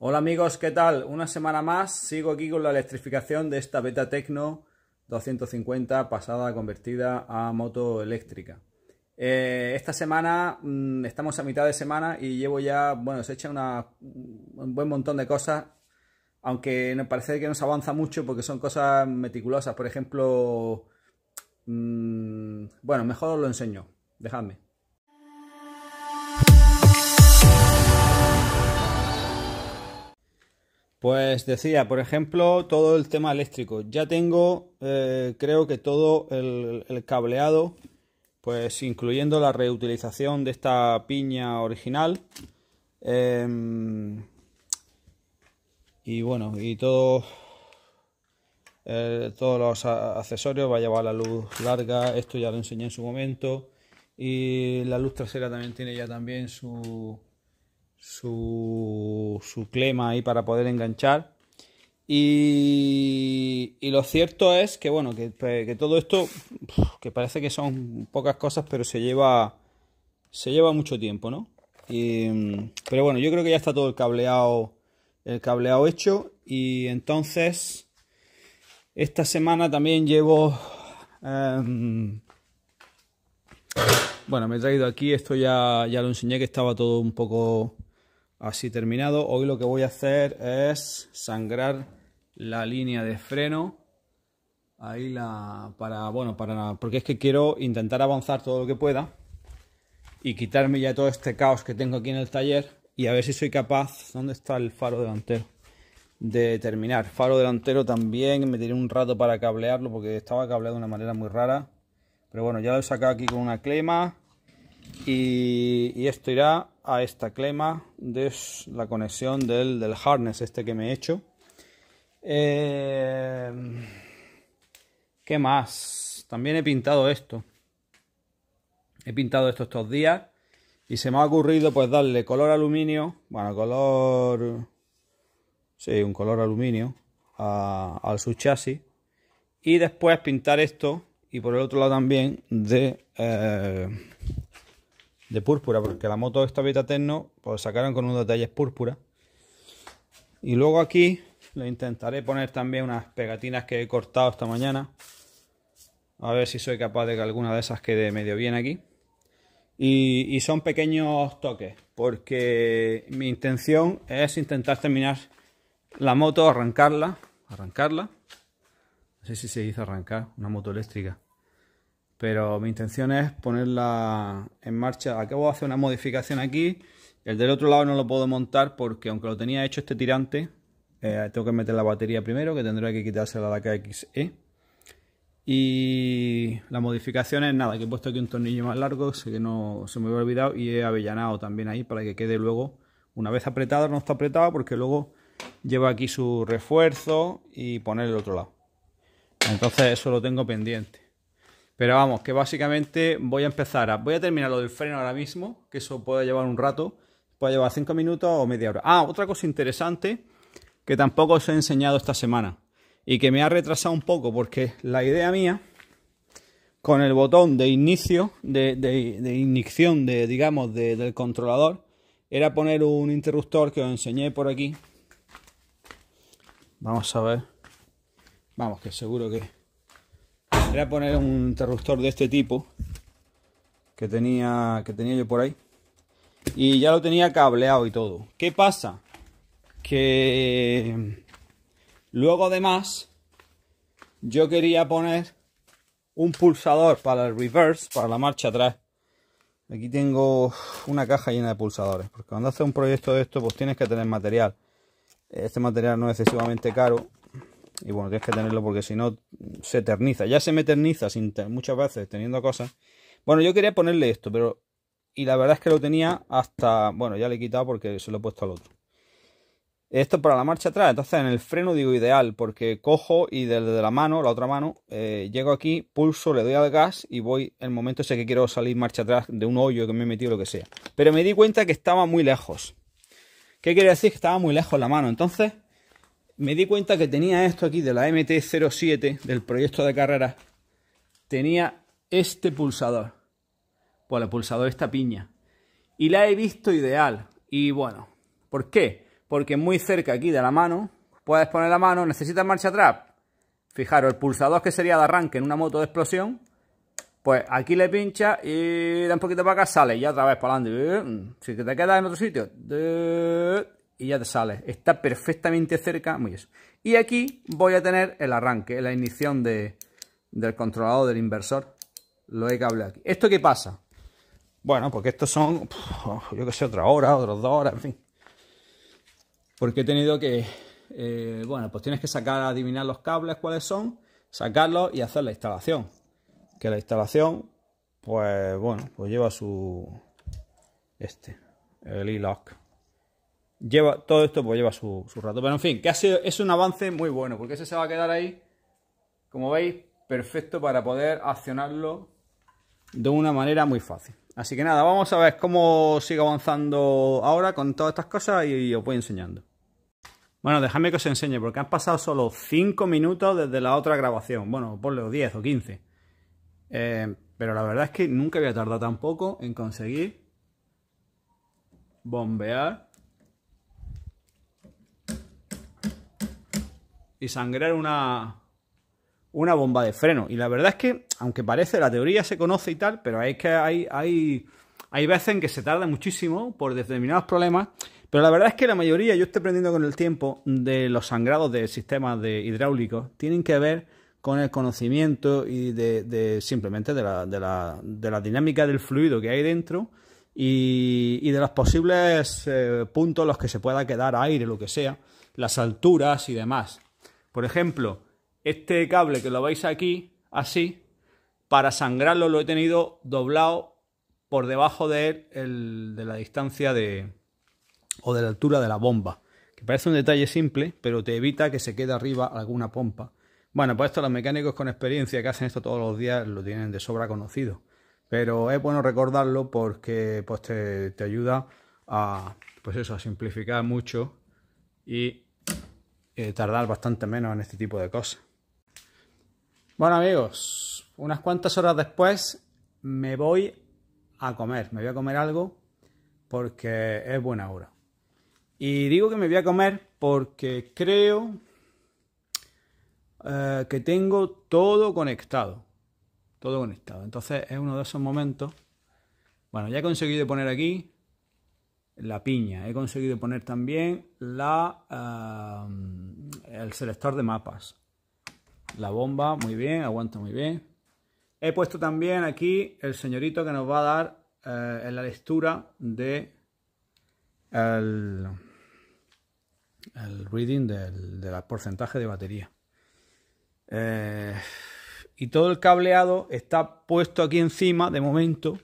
Hola amigos, ¿qué tal? Una semana más sigo aquí con la electrificación de esta Beta Tecno 250 pasada convertida a moto eléctrica. Eh, esta semana mmm, estamos a mitad de semana y llevo ya, bueno, se echa una, un buen montón de cosas, aunque me parece que no se avanza mucho porque son cosas meticulosas. Por ejemplo, mmm, bueno, mejor os lo enseño, dejadme. Pues decía, por ejemplo, todo el tema eléctrico. Ya tengo, eh, creo que todo el, cableado, pues incluyendo la reutilización de esta piña original. Eh, y bueno, y todo, eh, todos los accesorios va a llevar la luz larga. Esto ya lo enseñé en su momento. Y la luz trasera también tiene ya también su, su, su clema ahí para poder enganchar. Y, y, lo cierto es que, bueno, que, que, todo esto, que parece que son pocas cosas, pero se lleva, se lleva mucho tiempo, ¿no? Y, pero bueno, yo creo que ya está todo el cableado, el cableado hecho. Y entonces, esta semana también llevo... Um, bueno, me he traído aquí, esto ya, ya lo enseñé que estaba todo un poco así terminado. Hoy lo que voy a hacer es sangrar la línea de freno. Ahí la para bueno, para porque es que quiero intentar avanzar todo lo que pueda y quitarme ya todo este caos que tengo aquí en el taller y a ver si soy capaz, ¿dónde está el faro delantero? De terminar. Faro delantero también, me tiré un rato para cablearlo porque estaba cableado de una manera muy rara. Pero bueno, ya lo he sacado aquí con una clema y, y esto irá a esta clema de la conexión del, del harness este que me he hecho. Eh, ¿Qué más? También he pintado esto. He pintado esto estos días y se me ha ocurrido pues darle color aluminio, bueno, color... Sí, un color aluminio al subchasis y después pintar esto y por el otro lado también de... Eh, de púrpura, porque la moto esta Beta Tecno pues sacaron con unos detalles púrpura. Y luego aquí le intentaré poner también unas pegatinas que he cortado esta mañana. A ver si soy capaz de que alguna de esas quede medio bien aquí. Y, y son pequeños toques, porque mi intención es intentar terminar la moto, arrancarla, arrancarla. No sé si se dice arrancar, una moto eléctrica pero mi intención es ponerla en marcha. Acabo de hacer una modificación aquí. El del otro lado no lo puedo montar porque aunque lo tenía hecho este tirante, eh, tengo que meter la batería primero, que tendré que quitársela a la KXE. Y la modificación es nada, que he puesto aquí un tornillo más largo, sé que no se me había olvidado y he avellanado también ahí para que quede luego, una vez apretado, no está apretado porque luego lleva aquí su refuerzo y poner el otro lado. Entonces eso lo tengo pendiente. Pero vamos, que básicamente voy a empezar a... Voy a terminar lo del freno ahora mismo, que eso puede llevar un rato. Puede llevar 5 minutos o media hora. Ah, otra cosa interesante que tampoco os he enseñado esta semana. Y que me ha retrasado un poco porque la idea mía con el botón de inicio, de, de, de ignición, de, digamos, de, del controlador, era poner un interruptor que os enseñé por aquí. Vamos a ver. Vamos, que seguro que era poner un interruptor de este tipo que tenía, que tenía yo por ahí. Y ya lo tenía cableado y todo. ¿Qué pasa? Que luego además yo quería poner un pulsador para el reverse, para la marcha atrás. Aquí tengo una caja llena de pulsadores. Porque cuando haces un proyecto de esto, pues tienes que tener material. Este material no es excesivamente caro. Y bueno, tienes que tenerlo porque si no se eterniza. Ya se me eterniza sin muchas veces teniendo cosas. Bueno, yo quería ponerle esto, pero... Y la verdad es que lo tenía hasta... Bueno, ya le he quitado porque se lo he puesto al otro. Esto para la marcha atrás. Entonces en el freno digo ideal porque cojo y desde la mano, la otra mano, eh, llego aquí, pulso, le doy al gas y voy el momento ese que quiero salir marcha atrás de un hoyo que me he metido, lo que sea. Pero me di cuenta que estaba muy lejos. ¿Qué quiere decir? Que estaba muy lejos la mano. Entonces me di cuenta que tenía esto aquí de la MT-07 del proyecto de carrera. Tenía este pulsador. Pues el pulsador esta piña. Y la he visto ideal. Y bueno, ¿por qué? porque muy cerca aquí de la mano, puedes poner la mano, necesitas marcha atrás. Fijaros, el pulsador que sería de arranque en una moto de explosión, pues aquí le pincha y da un poquito para acá, sale y ya otra vez para adelante. Si te quedas en otro sitio, y ya te sale. Está perfectamente cerca, muy eso. Y aquí voy a tener el arranque, la ignición de, del controlador del inversor. Lo he cable aquí. ¿Esto qué pasa? Bueno, porque estos son, yo que sé, otra hora, otros dos horas, en fin. Porque he tenido que, eh, bueno, pues tienes que sacar, adivinar los cables cuáles son, sacarlos y hacer la instalación. Que la instalación, pues bueno, pues lleva su, este, el e-lock. Lleva, todo esto pues lleva su, su, rato. Pero en fin, que ha sido, es un avance muy bueno, porque ese se va a quedar ahí, como veis, perfecto para poder accionarlo de una manera muy fácil. Así que nada, vamos a ver cómo sigue avanzando ahora con todas estas cosas y os voy enseñando. Bueno, dejadme que os enseñe, porque han pasado solo 5 minutos desde la otra grabación. Bueno, ponle 10 o 15. Eh, pero la verdad es que nunca había tardado tan poco en conseguir bombear y sangrar una, una bomba de freno. Y la verdad es que, aunque parece, la teoría se conoce y tal, pero es que hay, hay, hay veces en que se tarda muchísimo por determinados problemas. Pero la verdad es que la mayoría, yo estoy aprendiendo con el tiempo, de los sangrados de sistemas de hidráulicos, tienen que ver con el conocimiento y de, simplemente de la, de, la, de la, dinámica del fluido que hay dentro y, y de los posibles eh, puntos en los que se pueda quedar aire, lo que sea, las alturas y demás. Por ejemplo, este cable que lo veis aquí, así, para sangrarlo lo he tenido doblado por debajo de él, de la distancia de, o de la altura de la bomba. Que parece un detalle simple, pero te evita que se quede arriba alguna pompa. Bueno, pues esto los mecánicos con experiencia que hacen esto todos los días lo tienen de sobra conocido. Pero es bueno recordarlo porque pues, te, te ayuda a, pues eso, a simplificar mucho y eh, tardar bastante menos en este tipo de cosas. Bueno amigos, unas cuantas horas después me voy a comer, me voy a comer algo porque es buena hora. Y digo que me voy a comer porque creo eh, que tengo todo conectado. Todo conectado. Entonces es uno de esos momentos. Bueno, ya he conseguido poner aquí la piña. He conseguido poner también la, eh, el selector de mapas. La bomba, muy bien, aguanta muy bien. He puesto también aquí el señorito que nos va a dar eh, en la lectura de el, reading del, porcentaje de batería. Eh, y todo el cableado está puesto aquí encima de momento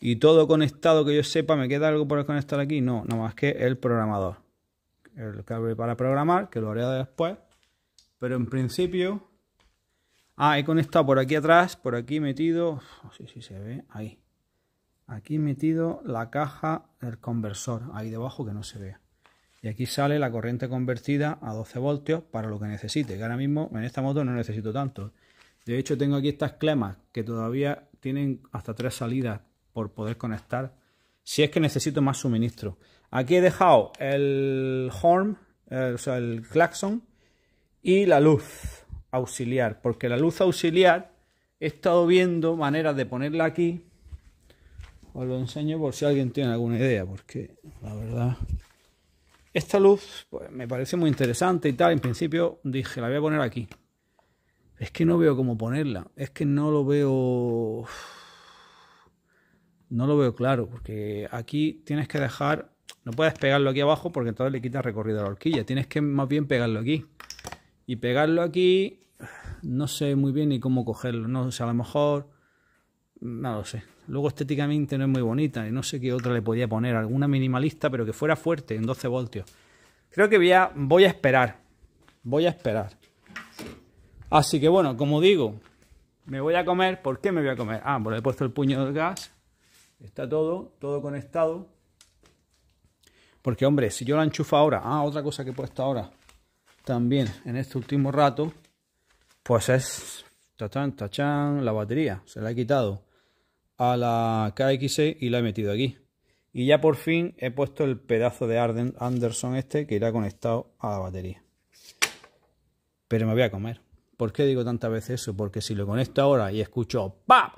y todo conectado que yo sepa, ¿me queda algo por conectar aquí? No, nada más que el programador. El cable para programar, que lo haré después. Pero en principio Ah, he conectado por aquí atrás, por aquí metido, no sé si se ve, ahí. Aquí metido la caja del conversor, ahí debajo que no se vea. Y aquí sale la corriente convertida a 12 voltios para lo que necesite, que ahora mismo en esta moto no necesito tanto. De hecho tengo aquí estas clemas que todavía tienen hasta tres salidas por poder conectar, si es que necesito más suministro. Aquí he dejado el horn, o sea, el claxon y la luz auxiliar, porque la luz auxiliar he estado viendo maneras de ponerla aquí. Os lo enseño por si alguien tiene alguna idea, porque la verdad esta luz pues, me parece muy interesante y tal. En principio dije, la voy a poner aquí. Es que no veo cómo ponerla. Es que no lo veo... No lo veo claro, porque aquí tienes que dejar... No puedes pegarlo aquí abajo porque entonces le quitas recorrido a la horquilla. Tienes que más bien pegarlo aquí y pegarlo aquí, no sé muy bien ni cómo cogerlo, no sé, a lo mejor, no lo sé. Luego estéticamente no es muy bonita y no sé qué otra le podía poner, alguna minimalista pero que fuera fuerte en 12 voltios. Creo que voy a, voy a esperar, voy a esperar. Así que bueno, como digo, me voy a comer, ¿por qué me voy a comer? Ah, pues he puesto el puño del gas, está todo, todo conectado. Porque hombre, si yo la enchufo ahora, ah, otra cosa que he puesto ahora, también en este último rato, pues es tachán, tachán, la batería. Se la he quitado a la KX6 y la he metido aquí. Y ya por fin he puesto el pedazo de Anderson este que irá conectado a la batería. Pero me voy a comer. ¿Por qué digo tantas veces eso? Porque si lo conecto ahora y escucho ¡pam!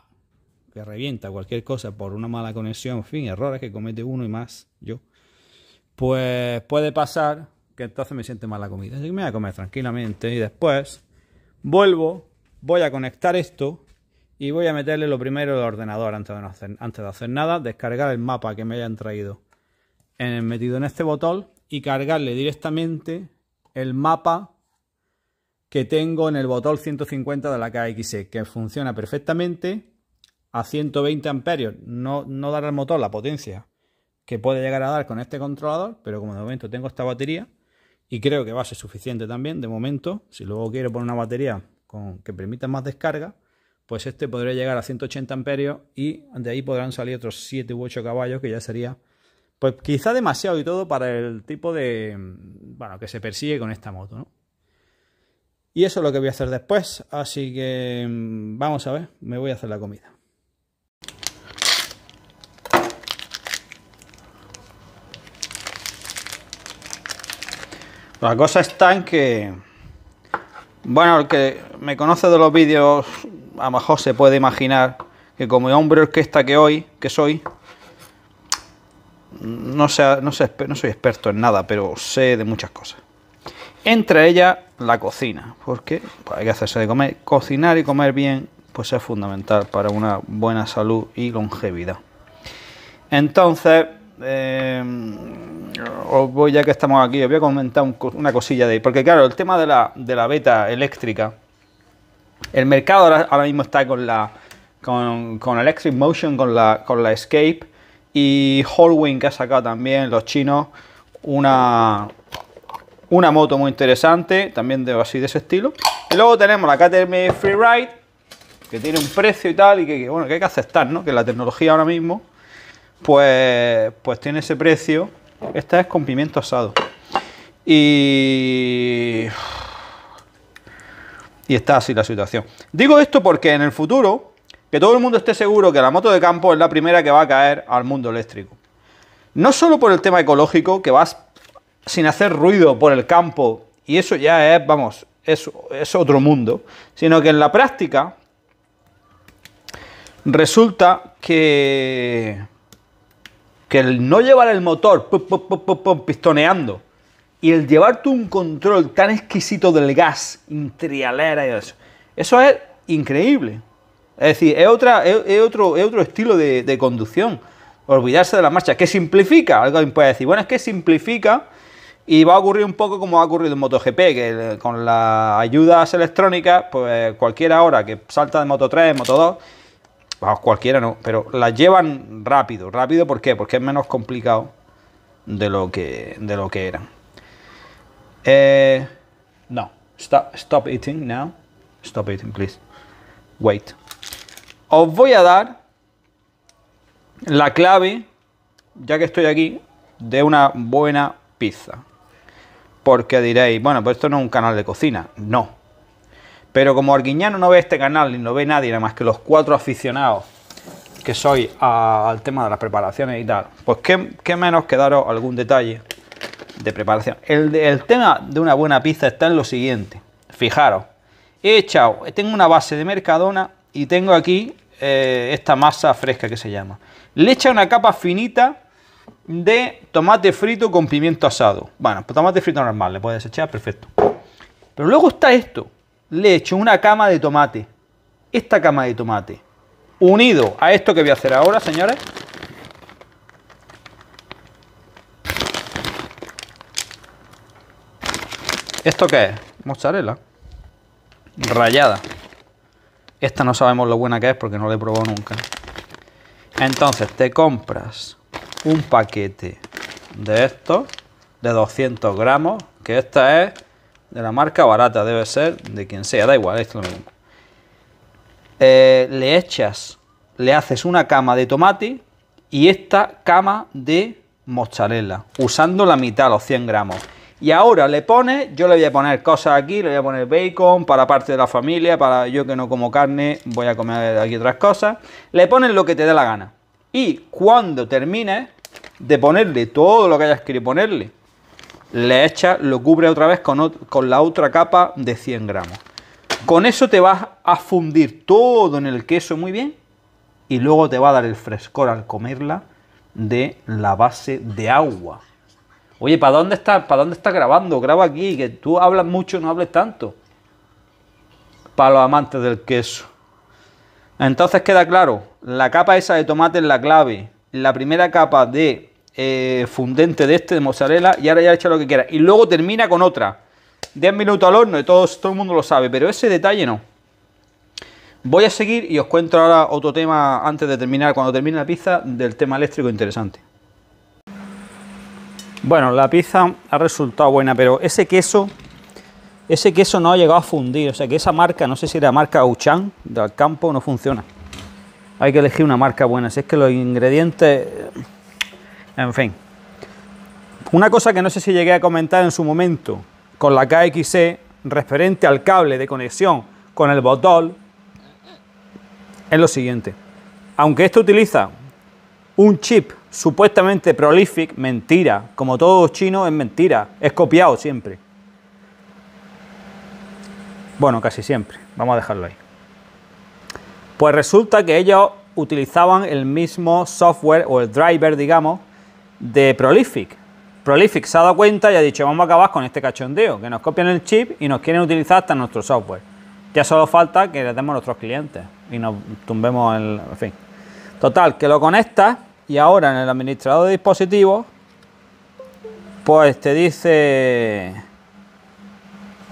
Que revienta cualquier cosa por una mala conexión, en fin, errores que comete uno y más yo, pues puede pasar que entonces me siente mal la comida. Así que me voy a comer tranquilamente y después vuelvo, voy a conectar esto y voy a meterle lo primero al ordenador antes de, hacer, antes de hacer nada, descargar el mapa que me hayan traído en, metido en este botón y cargarle directamente el mapa que tengo en el botón 150 de la KXE, que funciona perfectamente a 120 amperios no, no dará al motor la potencia que puede llegar a dar con este controlador, pero como de momento tengo esta batería y creo que va a ser suficiente también de momento, si luego quiero poner una batería con, que permita más descarga, pues este podría llegar a 180 amperios y de ahí podrán salir otros 7 u 8 caballos que ya sería pues quizá demasiado y todo para el tipo de bueno que se persigue con esta moto, ¿no? Y eso es lo que voy a hacer después, así que mm, vamos a ver, me voy a hacer la comida. La cosa está en que, bueno, el que me conoce de los vídeos, a lo mejor se puede imaginar que como hombre orquesta que hoy, que soy, no, sé, no, no soy experto en nada, pero sé de muchas cosas. Entre ellas, la cocina, porque hay que hacerse de comer. Cocinar y comer bien, pues es fundamental para una buena salud y longevidad. Entonces, eh, os voy, ya que estamos aquí, os voy a comentar una cosilla de ahí. Porque claro, el tema de la, de la beta eléctrica, el mercado ahora, mismo está con la con, con, Electric Motion, con la, con la Escape y Hallwing que ha sacado también los chinos una, una moto muy interesante, también de así de ese estilo. Y luego tenemos la KTM Freeride, que tiene un precio y tal, y que, bueno, que hay que aceptar, ¿no? Que la tecnología ahora mismo, pues, pues tiene ese precio esta es con pimiento asado. Y... Y está así la situación. Digo esto porque en el futuro, que todo el mundo esté seguro que la moto de campo es la primera que va a caer al mundo eléctrico. No solo por el tema ecológico, que vas sin hacer ruido por el campo, y eso ya es, vamos, es, es otro mundo, sino que en la práctica resulta que que el no llevar el motor pistoneando y el llevarte un control tan exquisito del gas, intrialera y eso, eso es increíble. Es decir, es, otra, es, otro, es otro estilo de, conducción. Olvidarse de la marcha. ¿Qué simplifica? Algo puede decir, bueno, es que simplifica y va a ocurrir un poco como ha ocurrido en MotoGP, que con las ayudas electrónicas, pues cualquiera hora que salta de Moto 3, Moto 2, Vamos, cualquiera no, pero las llevan rápido. ¿Rápido por qué? Porque es menos complicado de lo que, de lo que eran. Eh, no, stop, stop eating now. Stop eating, please. Wait. Os voy a dar la clave, ya que estoy aquí, de una buena pizza. Porque diréis, bueno, pues esto no es un canal de cocina. No, pero como Arguiñano no ve este canal ni lo ve nadie, nada más que los cuatro aficionados que soy al tema de las preparaciones y tal, pues qué, menos que daros algún detalle de preparación. El, tema de una buena pizza está en lo siguiente. Fijaros, he echado, tengo una base de mercadona y tengo aquí eh, esta masa fresca que se llama. Le echa una capa finita de tomate frito con pimiento asado. Bueno, pues tomate frito normal, le puedes echar, perfecto. Pero luego está esto, le echo una cama de tomate. Esta cama de tomate. Unido a esto que voy a hacer ahora, señores. ¿Esto qué es? Mozzarella. Rayada. Esta no sabemos lo buena que es porque no la he probado nunca. Entonces te compras un paquete de estos de 200 gramos, que esta es de la marca barata, debe ser de quien sea, da igual, esto es lo mismo. Le echas, le haces una cama de tomate y esta cama de mozzarella, usando la mitad, los 100 gramos. Y ahora le pones, yo le voy a poner cosas aquí, le voy a poner bacon para parte de la familia, para yo que no como carne, voy a comer aquí otras cosas. Le pones lo que te dé la gana. Y cuando termines, de ponerle todo lo que hayas querido ponerle, le echas, lo cubre otra vez con, con la otra capa de 100 gramos. Con eso te vas a fundir todo en el queso muy bien y luego te va a dar el frescor al comerla de la base de agua. Oye, ¿para dónde estás? ¿Para dónde estás grabando? Graba aquí, que tú hablas mucho, no hables tanto. Para los amantes del queso. Entonces queda claro, la capa esa de tomate es la clave. La primera capa de eh, fundente de este de mozzarella y ahora ya echa lo que quiera. Y luego termina con otra. 10 minutos al horno y todo, todo el mundo lo sabe, pero ese detalle no. Voy a seguir y os cuento ahora otro tema antes de terminar, cuando termine la pizza, del tema eléctrico interesante. Bueno, la pizza ha resultado buena, pero ese queso, ese queso no ha llegado a fundir. O sea que esa marca, no sé si era marca Auchan del campo, no funciona. Hay que elegir una marca buena. Si es que los ingredientes, en fin. Una cosa que no sé si llegué a comentar en su momento, con la KXE referente al cable de conexión con el botón es lo siguiente. Aunque esto utiliza un chip supuestamente prolific, mentira, como todo chino es mentira, es copiado siempre. Bueno, casi siempre, vamos a dejarlo ahí. Pues resulta que ellos utilizaban el mismo software o el driver, digamos, de Prolific. Prolific se ha dado cuenta y ha dicho, vamos a acabar con este cachondeo, que nos copian el chip y nos quieren utilizar hasta nuestro software. Ya solo falta que le demos a nuestros clientes y nos tumbemos el... En fin. Total, que lo conectas y ahora en el administrador de dispositivos, pues te dice...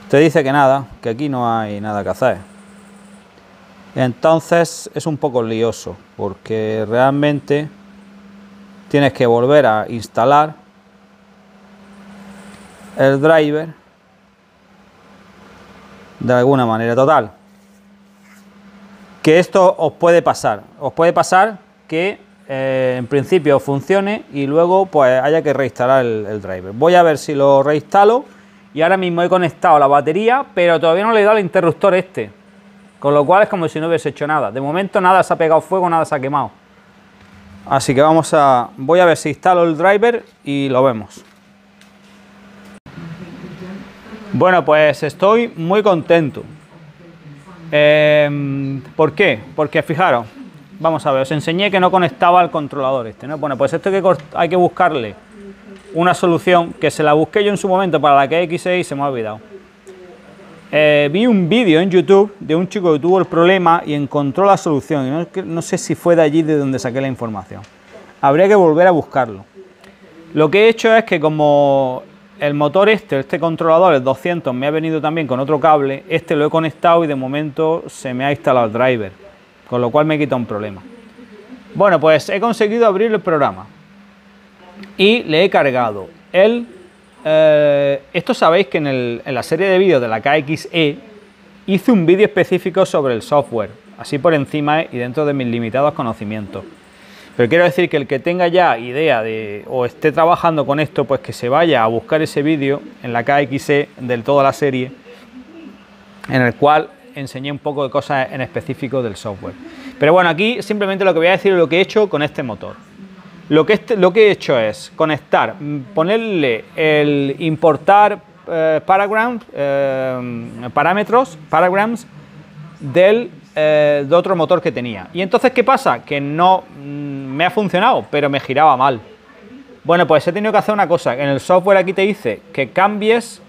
Te dice que nada, que aquí no hay nada que hacer. Entonces es un poco lioso, porque realmente tienes que volver a instalar el driver de alguna manera total. Que esto os puede pasar, os puede pasar que eh, en principio funcione y luego pues haya que reinstalar el, driver. Voy a ver si lo reinstalo y ahora mismo he conectado la batería, pero todavía no le he dado el interruptor este. Con lo cual es como si no hubiese hecho nada. De momento nada se ha pegado fuego, nada se ha quemado. Así que vamos a... Voy a ver si instalo el driver y lo vemos. Bueno, pues estoy muy contento. Em, ¿Por qué? Porque fijaros, vamos a ver, os enseñé que no conectaba al controlador este, ¿no? Bueno, pues esto hay que, que buscarle una solución que se la busqué yo en su momento para la KX6 y se me ha olvidado. Eh, vi un vídeo en YouTube de un chico que tuvo el problema y encontró la solución. No, no sé si fue de allí de donde saqué la información. Habría que volver a buscarlo. Lo que he hecho es que como el motor este, este controlador, el 200, me ha venido también con otro cable. Este lo he conectado y de momento se me ha instalado el driver, con lo cual me quita un problema. Bueno, pues he conseguido abrir el programa y le he cargado el... Eh, esto sabéis que en, la serie de vídeos de la KXE hice un vídeo específico sobre el software, así por encima y dentro de mis limitados conocimientos. Pero quiero decir que el que tenga ya idea de o esté trabajando con esto, pues que se vaya a buscar ese vídeo en la KXE de toda la serie, en el cual enseñé un poco de cosas en específico del software. Pero bueno, aquí simplemente lo que voy a decir es lo que he hecho con este motor. Lo que, este, lo que he hecho es conectar, ponerle el importar eh, eh, parámetros, paragrams del eh, de otro motor que tenía. Y entonces, ¿qué pasa? Que no mm, me ha funcionado, pero me giraba mal. Bueno, pues he tenido que hacer una cosa. En el software aquí te dice que cambies,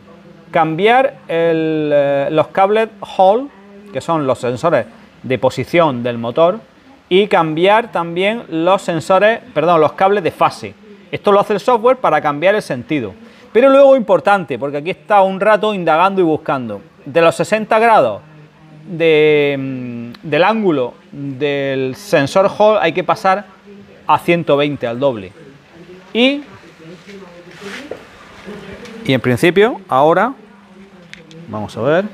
cambiar eh, los cables Hall, que son los sensores de posición del motor, y cambiar también los sensores, perdón, los cables de fase. Esto lo hace el software para cambiar el sentido. Pero luego importante, porque aquí está un rato indagando y buscando. De los 60 grados Mm, del ángulo del sensor Hall hay que pasar a 120 al doble. Y, y en principio, ahora, vamos a ver.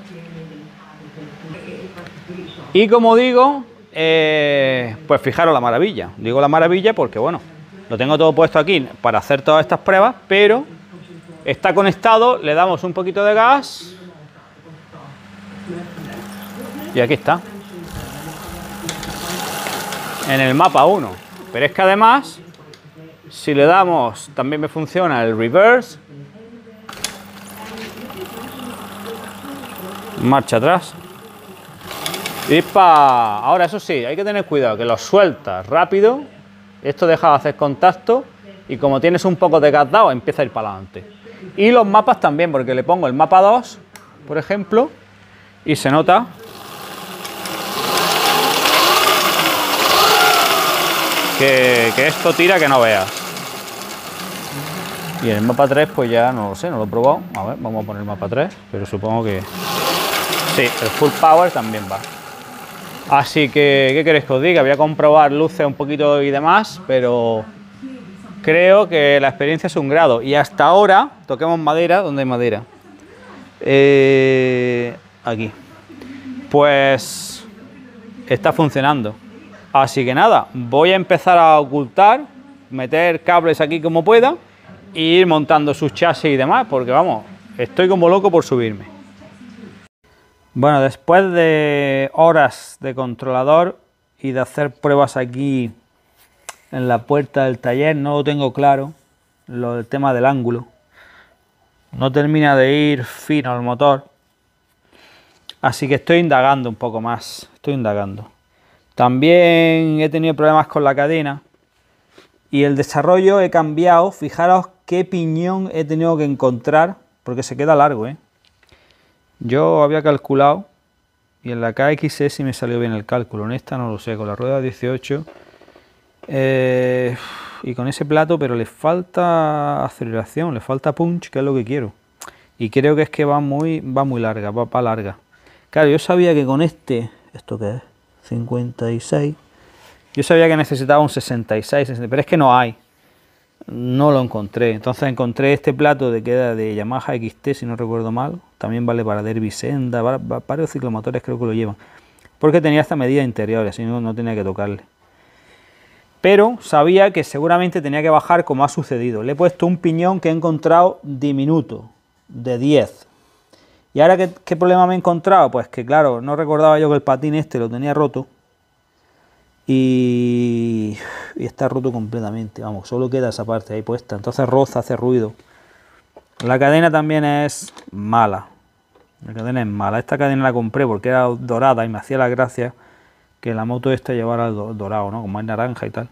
Y como digo, eh, pues fijaros la maravilla. Digo la maravilla porque, bueno, lo tengo todo puesto aquí para hacer todas estas pruebas, pero está conectado, le damos un poquito de gas y aquí está. En el mapa 1. Pero es que además Si le damos, también me funciona el reverse. Marcha atrás. Y pa. Ahora eso sí, hay que tener cuidado, que lo sueltas rápido. Esto deja de hacer contacto y como tienes un poco de gas dado, empieza a ir para adelante. Y los mapas también, porque le pongo el mapa 2, por ejemplo, y se nota que, esto tira que no veas. Y el mapa 3 pues ya no lo sé, no lo he probado. A ver, vamos a poner el mapa 3, pero supongo que... Sí, el full power también va. Así que, ¿qué queréis que os diga? Voy a comprobar luces un poquito y demás, pero creo que la experiencia es un grado. Y hasta ahora, toquemos madera, ¿dónde hay madera? Eh, aquí. Pues está funcionando. Así que nada, voy a empezar a ocultar, meter cables aquí como pueda e ir montando sus chasis y demás, porque vamos, estoy como loco por subirme. Bueno, después de horas de controlador y de hacer pruebas aquí en la puerta del taller, no lo tengo claro, lo del tema del ángulo. No termina de ir fino el motor. Así que estoy indagando un poco más, estoy indagando. También he tenido problemas con la cadena y el desarrollo he cambiado. Fijaros qué piñón he tenido que encontrar porque se queda largo. ¿eh? Yo había calculado y en la KXS sí me salió bien el cálculo. En esta no lo sé, con la rueda 18 eh, y con ese plato, pero le falta aceleración, le falta punch, que es lo que quiero. Y creo que es que va muy, va muy larga, va para larga. Claro, yo sabía que con este, ¿esto qué es? 56. Yo sabía que necesitaba un 66, pero es que no hay. No lo encontré. Entonces encontré este plato de queda de Yamaha XT, si no recuerdo mal. También vale para Derby Senda, varios ciclomotores creo que lo llevan. Porque tenía esta medida interior, así no, no tenía que tocarle. Pero sabía que seguramente tenía que bajar como ha sucedido. Le he puesto un piñón que he encontrado diminuto, de 10. ¿Y ahora qué, problema me he encontrado? Pues que claro, no recordaba yo que el patín este lo tenía roto. Y, está roto completamente, vamos, solo queda esa parte ahí puesta. Entonces roza, hace ruido. La cadena también es mala. La cadena es mala. Esta cadena la compré porque era dorada y me hacía la gracia que la moto esta llevara dorado, ¿no? Como es naranja y tal.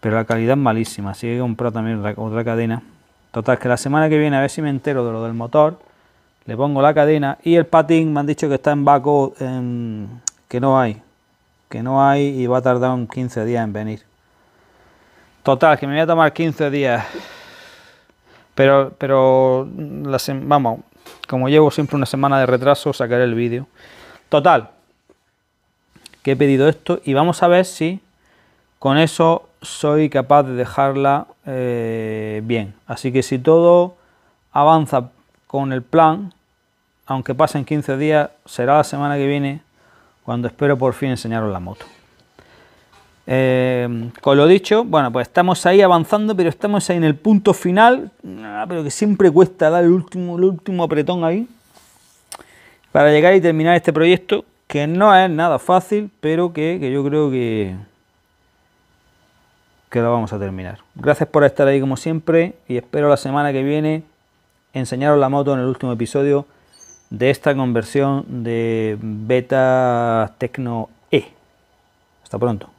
Pero la calidad es malísima, así que he comprado también otra cadena. Total, que la semana que viene a ver si me entero de lo del motor le pongo la cadena y el patín me han dicho que está en Baco, que no hay, que no hay y va a tardar un 15 días en venir. Total, que me voy a tomar 15 días, pero, pero vamos, como llevo siempre una semana de retraso, sacaré el vídeo. Total, que he pedido esto y vamos a ver si con eso soy capaz de dejarla eh, bien. Así que si todo avanza con el plan, aunque pasen 15 días, será la semana que viene cuando espero por fin enseñaros la moto. Eh, con lo dicho, bueno, pues estamos ahí avanzando, pero estamos ahí en el punto final, ah, pero que siempre cuesta dar el último, el último apretón ahí, para llegar y terminar este proyecto, que no es nada fácil, pero que, que yo creo que, que lo vamos a terminar. Gracias por estar ahí como siempre y espero la semana que viene enseñaros la moto en el último episodio de esta conversión de Beta Tecno E. Hasta pronto.